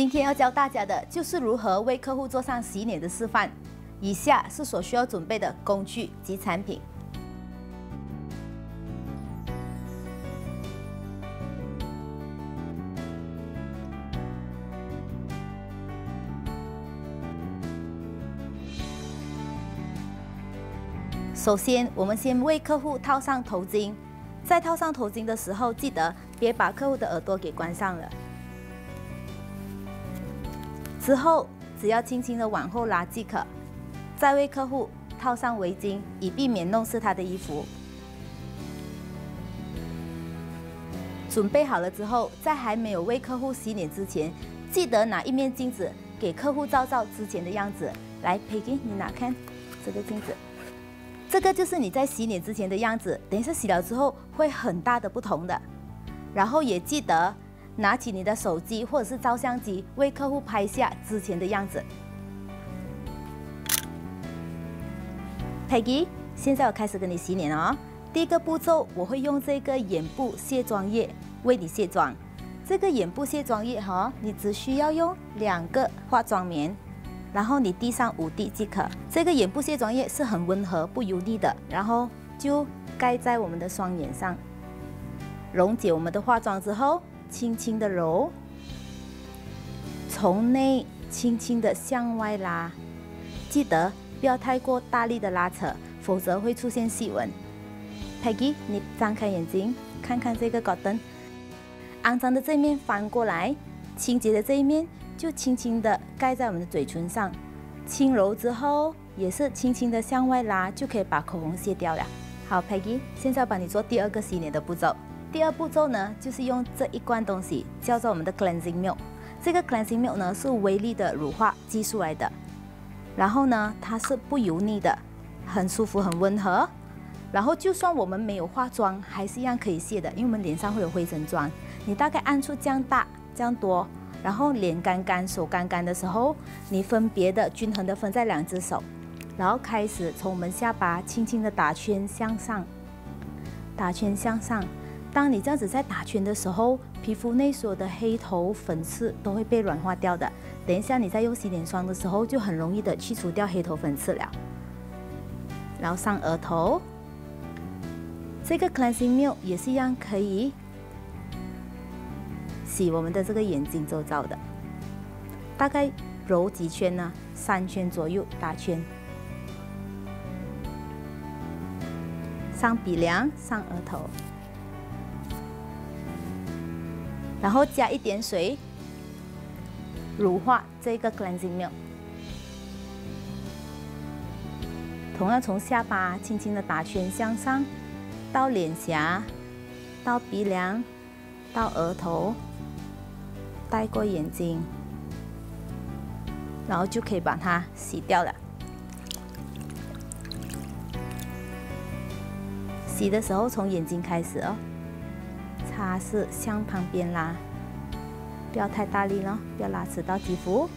今天要教大家的就是如何为客户做上洗脸的示范。以下是所需要准备的工具及产品。首先，我们先为客户套上头巾。在套上头巾的时候，记得别把客户的耳朵给关上了。之后，只要轻轻的往后拉即可。再为客户套上围巾，以避免弄湿他的衣服。准备好了之后，在还没有为客户洗脸之前，记得拿一面镜子给客户照照之前的样子。来，Peggy，你拿看这个镜子，这个就是你在洗脸之前的样子。等一下洗了之后，会很大的不同的。然后也记得拿起你的手机或者是照相机，为客户拍下之前的样子。Peggy，现在我开始跟你洗脸哦。第一个步骤，我会用这个眼部卸妆液为你卸妆。这个眼部卸妆液哈，你只需要用两个化妆棉，然后你滴上五滴即可。这个眼部卸妆液是很温和、不油腻的，然后就盖在我们的双眼上，溶解我们的化妆之后，轻轻的揉，从内轻轻的向外拉，记得。不要太过大力的拉扯，否则会出现细纹。Peggy，你张开眼睛，看看这个高灯，肮脏的这一面翻过来，清洁的这一面就轻轻的盖在我们的嘴唇上，轻揉之后，也是轻轻的向外拉，就可以把口红卸掉了。好，Peggy，现在帮你做第二个洗脸的步骤。第二步骤呢，就是用这一罐东西，叫做我们的 Cleansing Milk。这个 Cleansing Milk 呢，是微粒的乳化激素来的。然后呢，它是不油腻的，很舒服，很温和。然后就算我们没有化妆，还是一样可以卸的，因为我们脸上会有灰尘妆。你大概按出这样大、这样多，然后脸干干、手干干的时候，你分别的均衡的分在两只手，然后开始从我们下巴轻轻的打圈向上，打圈向上。当你这样子在打圈的时候，皮肤内所有的黑头粉刺都会被软化掉的。等一下你在用洗脸霜的时候，就很容易的去除掉黑头粉刺了。然后上额头，这个 cleansing milk 也是一样可以洗我们的这个眼睛周遭的。大概揉几圈呢？三圈左右打圈。上鼻梁，上额头。然后加一点水，乳化这个 cleansing milk，同样从下巴轻轻的打圈向上，到脸颊，到鼻梁，到额头，带过眼睛，然后就可以把它洗掉了。洗的时候从眼睛开始哦。它是向旁边拉，不要太大力了，不要拉扯到肌肤。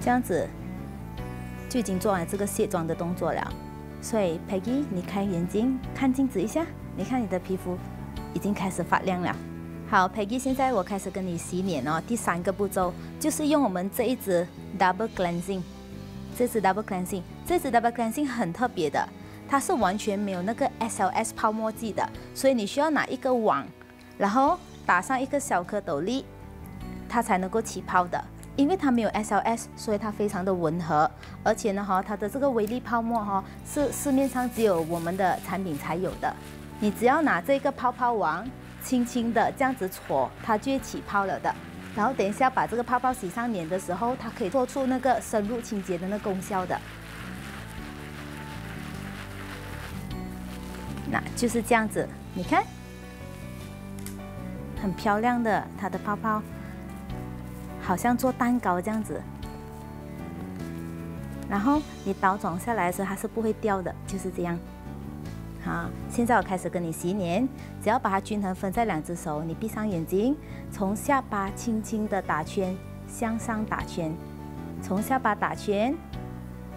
这样子就已经做完这个卸妆的动作了。所以，Peggy，你开眼睛看镜子一下，你看你的皮肤已经开始发亮了。好，Peggy，现在我开始跟你洗脸哦。第三个步骤就是用我们这一支 Double Cleansing。这支 Double Cleansing，这支 Double Cleansing 很特别的，它是完全没有那个 SLS 泡沫剂的，所以你需要拿一个网，然后打上一个小颗斗笠，它才能够起泡的。因为它没有 SLS，所以它非常的温和，而且呢哈，它的这个微粒泡沫哈是市面上只有我们的产品才有的。你只要拿这个泡泡网，轻轻的这样子搓，它就会起泡了的。然后等一下把这个泡泡洗上脸的时候，它可以做出那个深入清洁的那功效的。那就是这样子，你看，很漂亮的它的泡泡，好像做蛋糕这样子。然后你倒转下来的时候，它是不会掉的，就是这样。好，现在我开始跟你洗脸，只要把它均衡分在两只手，你闭上眼睛，从下巴轻轻的打圈，向上打圈，从下巴打圈，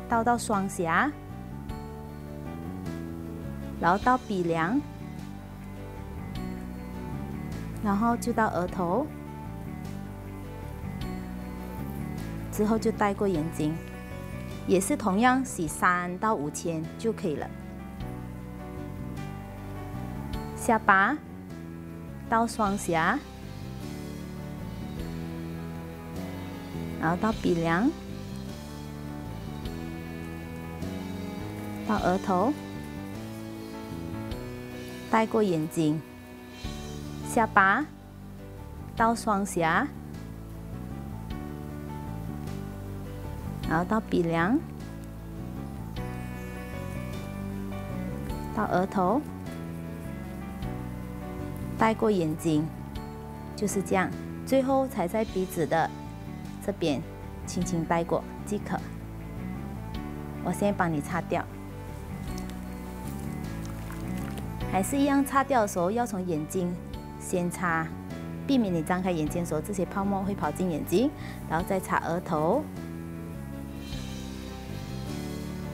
倒到双颊，然后到鼻梁，然后就到额头，之后就带过眼睛，也是同样洗三到五千就可以了。下巴到双颊，然后到鼻梁，到额头，带过眼睛，下巴到双颊，然后到鼻梁，到额头。带过眼睛，就是这样，最后才在鼻子的这边轻轻带过即可。我先帮你擦掉，还是一样，擦掉的时候要从眼睛先擦，避免你张开眼睛的时候这些泡沫会跑进眼睛，然后再擦额头，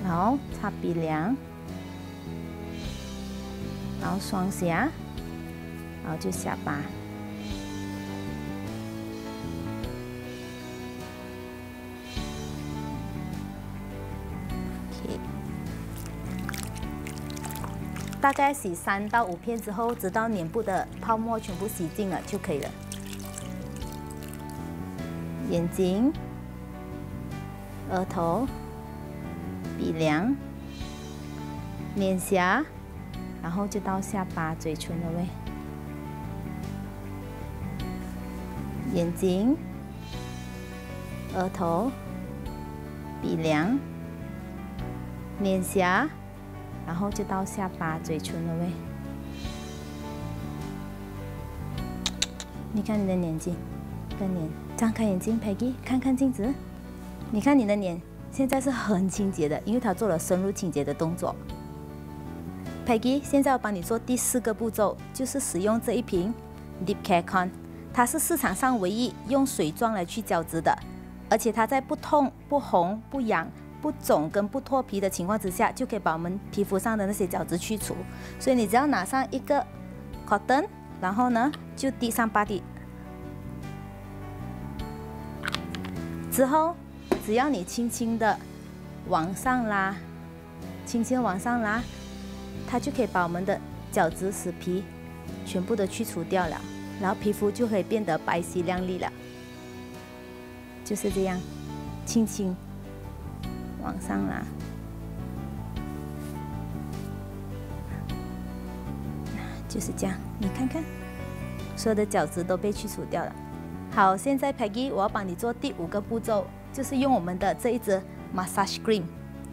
然后擦鼻梁，然后双颊。然后就下巴大概洗三到五片之后，直到脸部的泡沫全部洗净了就可以了。眼睛、额头、鼻梁、脸颊，然后就到下巴、嘴唇了喂。眼睛、额头、鼻梁、脸颊，然后就到下巴、嘴唇了喂。你看你的眼睛，跟脸，张开眼睛，Peggy，看看镜子。你看你的脸，现在是很清洁的，因为它做了深入清洁的动作。Peggy，现在我帮你做第四个步骤，就是使用这一瓶 Deep Care Con。它是市场上唯一用水状来去角质的，而且它在不痛、不红、不痒、不肿跟不脱皮的情况之下，就可以把我们皮肤上的那些角质去除。所以你只要拿上一个 cotton，然后呢就滴上 body，之后只要你轻轻的往上拉，轻轻往上拉，它就可以把我们的角质、死皮全部都去除掉了。然后皮肤就可以变得白皙亮丽了，就是这样，轻轻往上拉，就是这样。你看看，所有的角质都被去除掉了。好，现在 Peggy，我要帮你做第五个步骤，就是用我们的这一支 Massage Cream，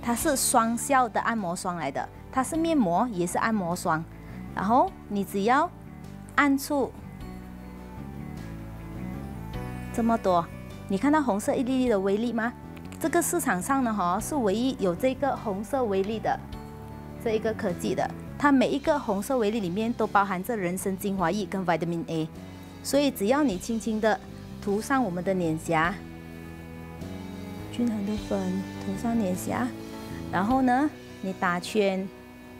它是双效的按摩霜来的，它是面膜也是按摩霜。然后你只要按住。这么多，你看到红色一粒粒的微粒吗？这个市场上呢，哈是唯一有这个红色微粒的这一个科技的。它每一个红色微粒里面都包含着人参精华液跟 Vitamin A，所以只要你轻轻的涂上我们的脸颊，均衡的粉涂上脸颊，然后呢，你打圈，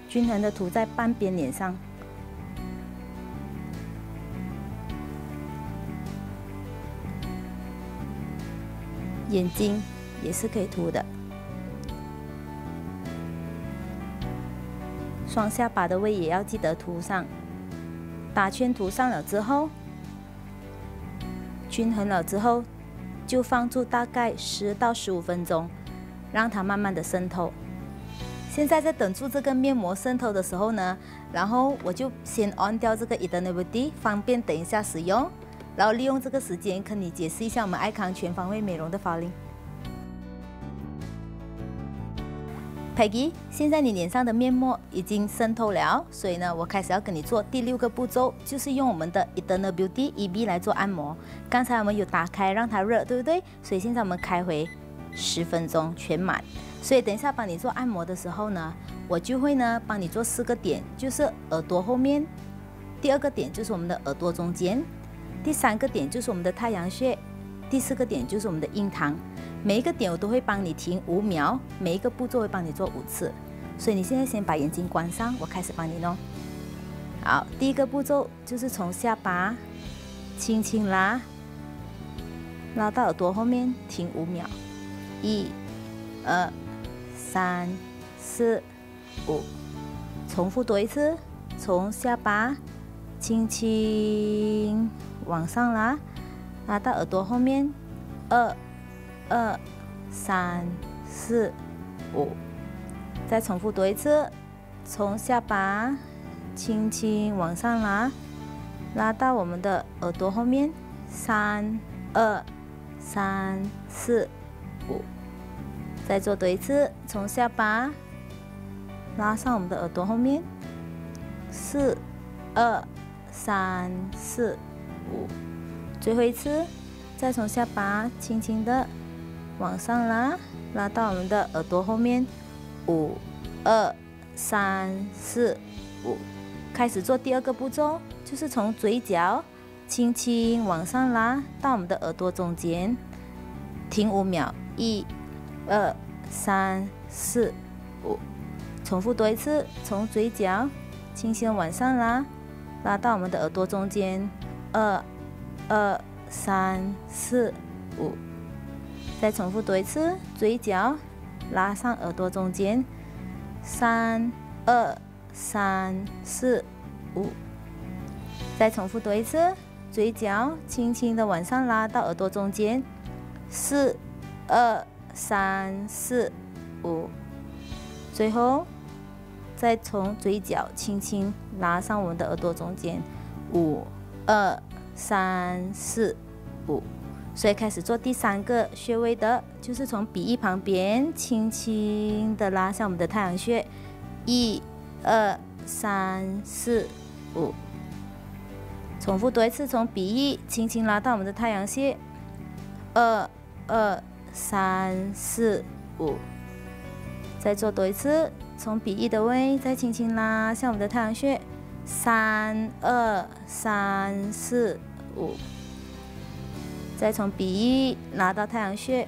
均衡的涂在半边脸上。眼睛也是可以涂的，双下巴的位也要记得涂上。打圈涂上了之后，均衡了之后，就放住大概十到十五分钟，让它慢慢的渗透。现在在等住这个面膜渗透的时候呢，然后我就先 on 掉这个 e t e r n i t y 方便等一下使用。然后利用这个时间，跟你解释一下我们爱康全方位美容的法令。Peggy，现在你脸上的面膜已经渗透了，所以呢，我开始要跟你做第六个步骤，就是用我们的 Eternal Beauty EB 来做按摩。刚才我们有打开让它热，对不对？所以现在我们开回十分钟全满。所以等一下帮你做按摩的时候呢，我就会呢帮你做四个点，就是耳朵后面，第二个点就是我们的耳朵中间。第三个点就是我们的太阳穴，第四个点就是我们的印堂。每一个点我都会帮你停五秒，每一个步骤会帮你做五次。所以你现在先把眼睛关上，我开始帮你弄。好，第一个步骤就是从下巴轻轻拉，拉到耳朵后面，停五秒。一、二、三、四、五，重复多一次，从下巴轻轻往上拉，拉到耳朵后面。二、二、三、四、五。再重复多一次，从下巴轻轻往上拉，拉到我们的耳朵后面，三二三四五。再做多一次，从下巴拉上我们的耳朵后面，四二三四五。最后一次，再从下巴轻轻的往上拉，拉到我们的耳朵后面。五、二、三、四、五，开始做第二个步骤，就是从嘴角轻轻往上拉到我们的耳朵中间，停五秒。一、二、三、四、五，重复多一次，从嘴角轻轻往上拉，拉到我们的耳朵中间。二、二、三、四、五，再重复多一次，嘴角。拉上耳朵中间，三二三四五，再重复多一次，嘴角轻轻的往上拉到耳朵中间，四二三四五，最后再从嘴角轻轻拉上我们的耳朵中间，五。二三四五。所以开始做第三个穴位的，就是从鼻翼旁边轻轻的拉向我们的太阳穴，一、二、三、四、五，重复多一次，从鼻翼轻轻拉到我们的太阳穴，二、二、三、四、五，再做多一次，从鼻翼的位再轻轻拉向我们的太阳穴，三、二、三、四、五。再从鼻翼拉到太阳穴，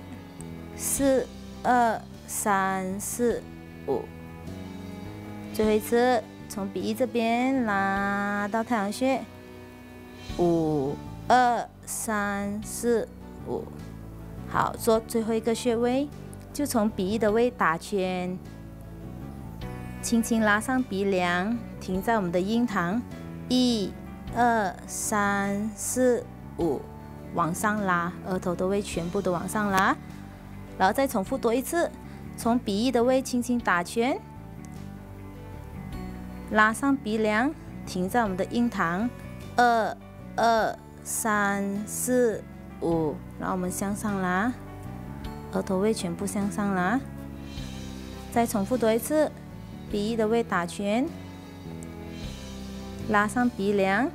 四二三四五，最后一次从鼻翼这边拉到太阳穴，五二三四五，好，做最后一个穴位，就从鼻翼的位打圈，轻轻拉上鼻梁，停在我们的印堂，一二三四五。往上拉，额头的位全部都往上拉，然后再重复多一次，从鼻翼的位轻轻打圈，拉上鼻梁，停在我们的印堂，二二三四五，然后我们向上拉，额头位全部向上拉，再重复多一次，鼻翼的位打圈，拉上鼻梁，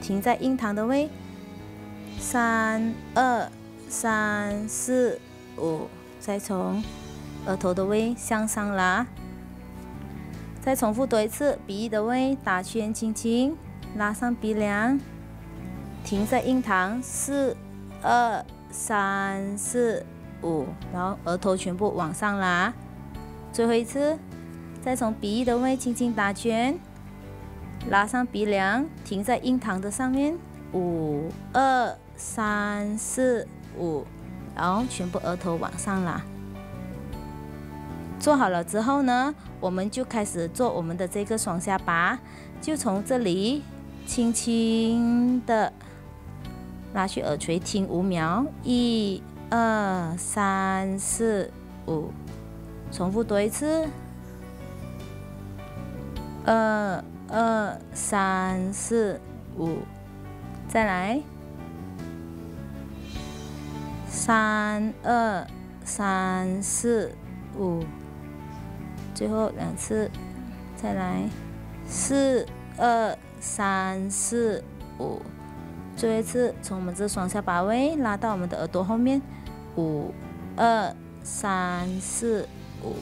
停在印堂的位。三二三四五，再从额头的位向上拉，再重复多一次，鼻翼的位打圈，轻轻。拉上鼻梁，停在印堂，四二三四五，然后额头全部往上拉，最后一次，再从鼻翼的位轻轻打圈，拉上鼻梁，停在印堂的上面，五二。三四五，然后全部额头往上拉。做好了之后呢，我们就开始做我们的这个双下巴，就从这里轻轻的拉去耳垂，停五秒，一、二、三、四、五，重复多一次，二、二、三、四、五，再来。三二三四五，最后两次，再来。四二三四五，最后一次从我们这双下巴位拉到我们的耳朵后面，五二三四五，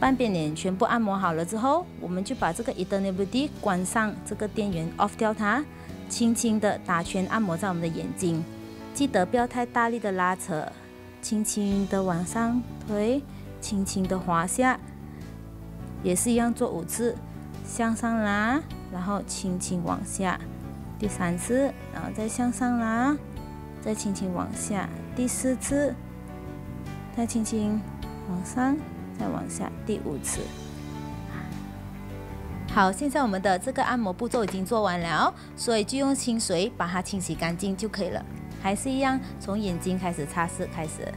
半边脸全部按摩好了之后，我们就把这个 Eternity 关上这个电源，off 掉它，轻轻的打圈按摩在我们的眼睛。记得不要太大力的拉扯，轻轻的往上推，轻轻的滑下，也是一样做五次，向上拉，然后轻轻往下，第三次，然后再向上拉，再轻轻往下，第四次，再轻轻往上，再往下，第五次。好，现在我们的这个按摩步骤已经做完了，所以就用清水把它清洗干净就可以了。还是一样，从眼睛开始擦拭开始，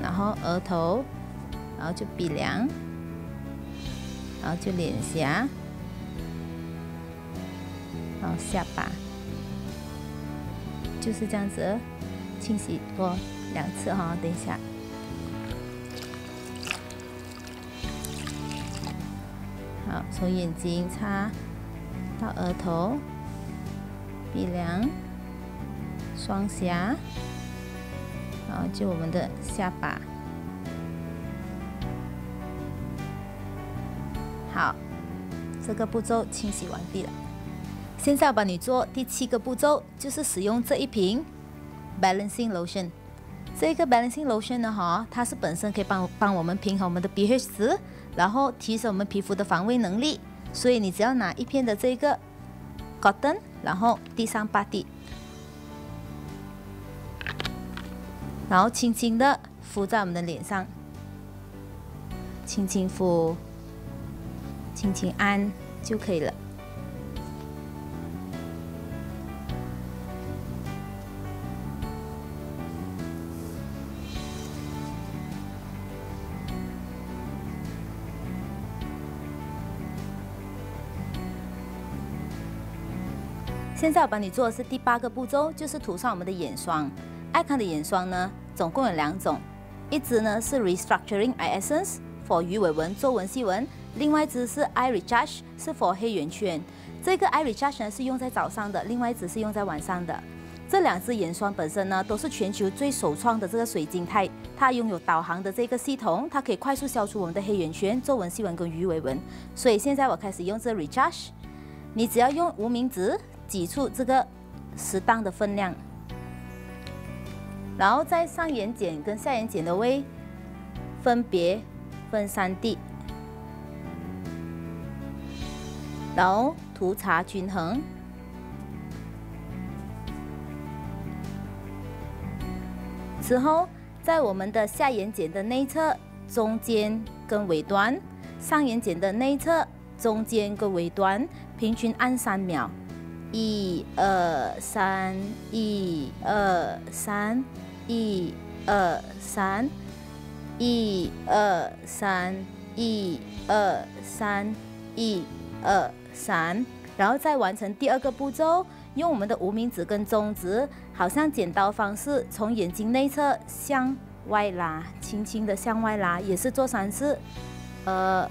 然后额头，然后就鼻梁，然后就脸颊，然后下巴，就是这样子清洗过两次哈。等一下。好，从眼睛擦到额头、鼻梁、双颊，然后就我们的下巴。好，这个步骤清洗完毕了。现在我帮你做第七个步骤，就是使用这一瓶 Balancing Lotion。这个 Balancing Lotion 呢，哈，它是本身可以帮帮我们平衡我们的 pH 值。然后提升我们皮肤的防卫能力，所以你只要拿一片的这个 cotton，然后滴上八滴，然后轻轻的敷在我们的脸上，轻轻敷，轻轻按就可以了。现在我帮你做的是第八个步骤，就是涂上我们的眼霜。爱康的眼霜呢，总共有两种，一支呢是 Restructuring Eye Essence for 鱼尾纹、皱纹、细纹，另外一支是 Eye Recharge，是 for 黑眼圈。这个 Eye Recharge 呢是用在早上的，另外一支是用在晚上的。这两支眼霜本身呢都是全球最首创的这个水晶肽，它拥有导航的这个系统，它可以快速消除我们的黑眼圈、皱纹、细纹跟鱼尾纹。所以现在我开始用这 Recharge，你只要用无名指。挤出这个适当的分量，然后在上眼睑跟下眼睑的位分别分三滴，然后涂擦均衡。之后在我们的下眼睑的内侧、中间跟尾端，上眼睑的内侧、中间跟尾端，平均按三秒。一二三，一二三，一二三，一二三，一二三，一二三，然后再完成第二个步骤，用我们的无名指跟中指，好像剪刀方式，从眼睛内侧向外拉，轻轻的向外拉，也是做三次，二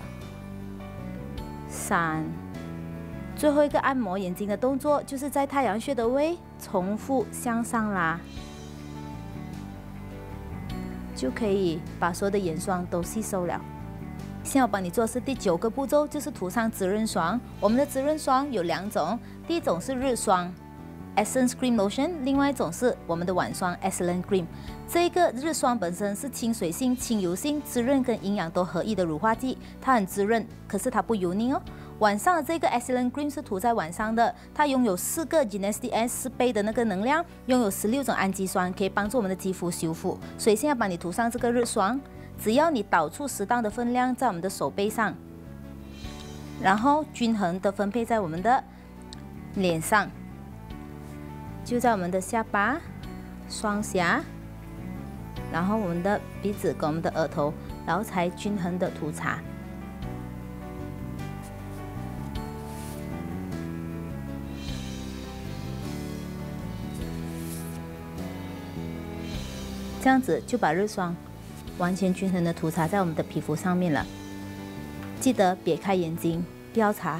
三。最后一个按摩眼睛的动作，就是在太阳穴的位重复向上拉，就可以把所有的眼霜都吸收了。现在我帮你做的是第九个步骤，就是涂上滋润霜。我们的滋润霜有两种，第一种是日霜 （Essence Cream Lotion），另外一种是我们的晚霜 （Excellent Cream）。这个日霜本身是亲水性、亲油性、滋润跟营养都合一的乳化剂，它很滋润，可是它不油腻哦。晚上的这个 Excellent Cream 是涂在晚上的，它拥有四个 g n s d s 四倍的那个能量，拥有十六种氨基酸，可以帮助我们的肌肤修复。所以现在帮你涂上这个日霜，只要你导出适当的分量在我们的手背上，然后均衡的分配在我们的脸上，就在我们的下巴、双颊，然后我们的鼻子跟我们的额头，然后才均衡的涂擦。这样子就把日霜完全均衡的涂擦在我们的皮肤上面了。记得别开眼睛，不要擦。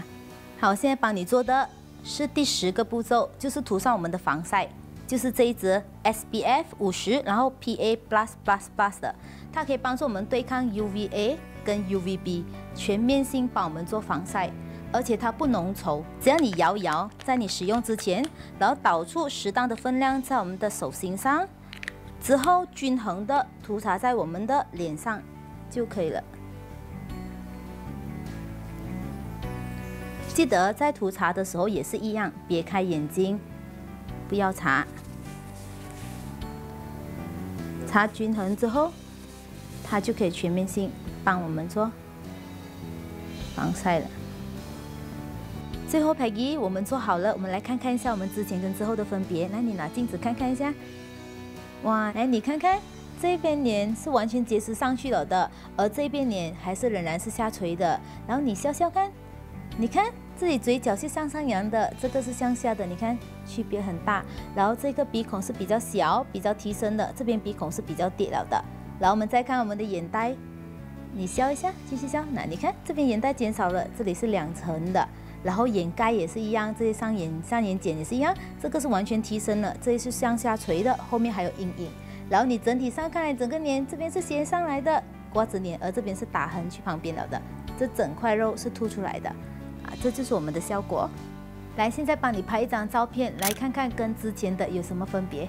好，现在帮你做的是第十个步骤，就是涂上我们的防晒，就是这一支 SPF 五十，然后 PA plus plus plus 的，它可以帮助我们对抗 UVA 跟 UVB，全面性帮我们做防晒，而且它不浓稠，只要你摇一摇，在你使用之前，然后导出适当的分量在我们的手心上。之后均衡的涂擦在我们的脸上。就可以了。记得在涂擦的时候也是一样，别开眼睛，不要擦。擦均衡之后，它就可以全面性帮我们做防晒了。最后，Peggy，我们做好了，我们来看看一下我们之前跟之后的分别。那，你拿镜子看看一下。哇，来你看看，这边脸是完全结实上去了的，而这边脸还是仍然是下垂的。然后你笑笑看，你看。这里嘴角是向上扬的，这个是向下的，你看区别很大。然后这个鼻孔是比较小、比较提升的，这边鼻孔是比较跌了的。然后我们再看我们的眼袋，你笑一下，继续笑。那你看这边眼袋减少了，这里是两层的。然后眼盖也是一样，这些上眼上眼睑也是一样，这个是完全提升了，这里是向下垂的，后面还有阴影。然后你整体上看来，整个脸这边是斜上来的瓜子脸，而这边是打横去旁边了的，这整块肉是凸出来的。啊，这就是我们的效果。来，现在帮你拍一张照片，来看看跟之前的有什么分别。